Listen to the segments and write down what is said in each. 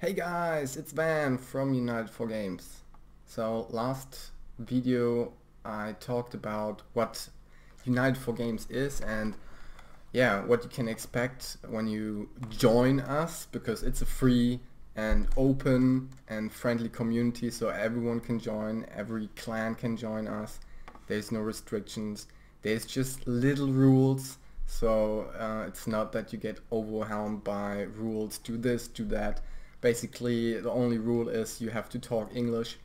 Hey guys, it's Van from United for Games. So last video I talked about what United for Games is and yeah, what you can expect when you join us because it's a free and open and friendly community so everyone can join, every clan can join us. There's no restrictions. There's just little rules so uh, it's not that you get overwhelmed by rules, do this, do that basically the only rule is you have to talk English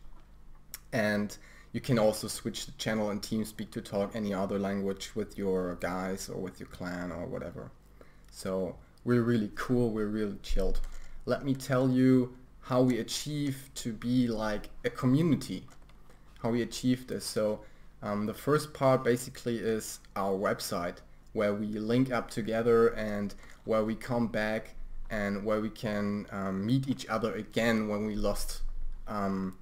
and you can also switch the channel and TeamSpeak to talk any other language with your guys or with your clan or whatever. So we're really cool, we're really chilled. Let me tell you how we achieve to be like a community, how we achieve this. So um, the first part basically is our website where we link up together and where we come back and where we can um, meet each other again when we lost um,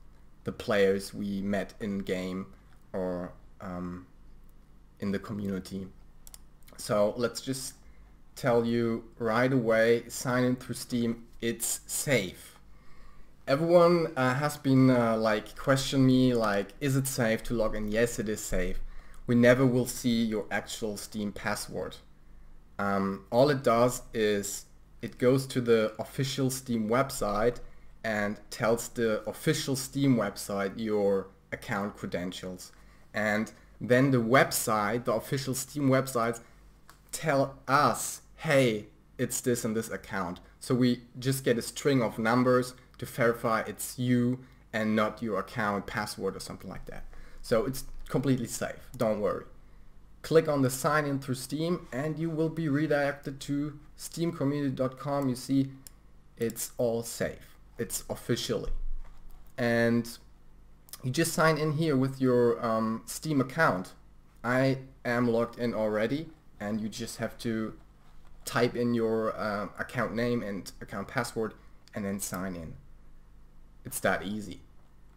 the players we met in game or um, in the community. So let's just tell you right away, sign in through Steam, it's safe. Everyone uh, has been uh, like question me like, is it safe to log in? Yes, it is safe. We never will see your actual Steam password. Um, all it does is it goes to the official Steam website and tells the official Steam website your account credentials. And then the website, the official Steam websites, tell us, hey, it's this and this account. So we just get a string of numbers to verify it's you and not your account password or something like that. So it's completely safe, don't worry click on the sign in through Steam and you will be redirected to steamcommunity.com. You see it's all safe. It's officially. And you just sign in here with your um, Steam account. I am logged in already and you just have to type in your uh, account name and account password and then sign in. It's that easy.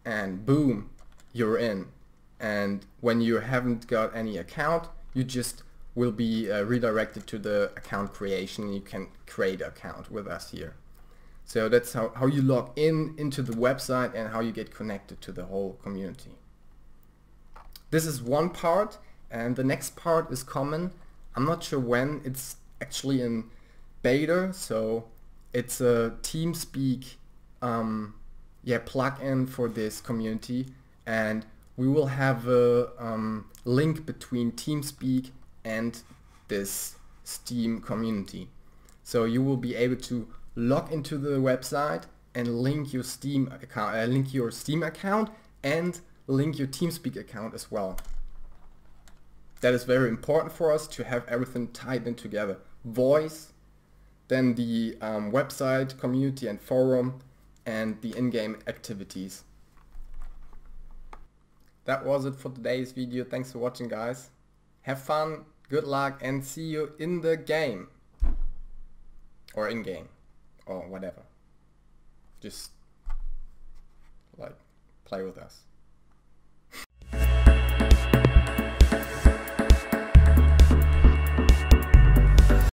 And boom, you're in and when you haven't got any account you just will be uh, redirected to the account creation you can create an account with us here. So that's how, how you log in into the website and how you get connected to the whole community. This is one part and the next part is common. I'm not sure when. It's actually in beta so it's a TeamSpeak um, yeah plugin for this community. And we will have a um, link between TeamSpeak and this Steam community. So you will be able to log into the website and link your Steam account, uh, link your Steam account and link your TeamSpeak account as well. That is very important for us to have everything tied in together. Voice, then the um, website, community and forum, and the in-game activities that was it for today's video. Thanks for watching guys. Have fun, good luck and see you in the game. Or in game. Or whatever. Just like play with us.